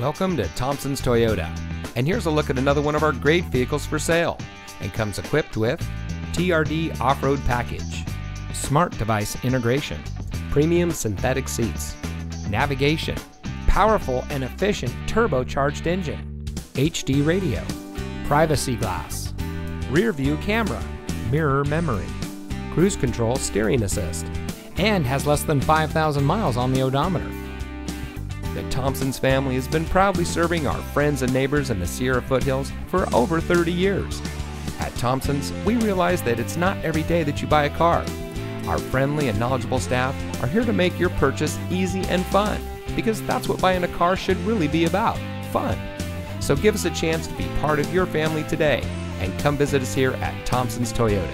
Welcome to Thompson's Toyota. And here's a look at another one of our great vehicles for sale. And comes equipped with TRD off-road package, smart device integration, premium synthetic seats, navigation, powerful and efficient turbocharged engine, HD radio, privacy glass, rear view camera, mirror memory, cruise control steering assist, and has less than 5,000 miles on the odometer. The Thompsons family has been proudly serving our friends and neighbors in the Sierra foothills for over 30 years. At Thompson's, we realize that it's not every day that you buy a car. Our friendly and knowledgeable staff are here to make your purchase easy and fun, because that's what buying a car should really be about fun. So give us a chance to be part of your family today and come visit us here at Thompson's Toyota.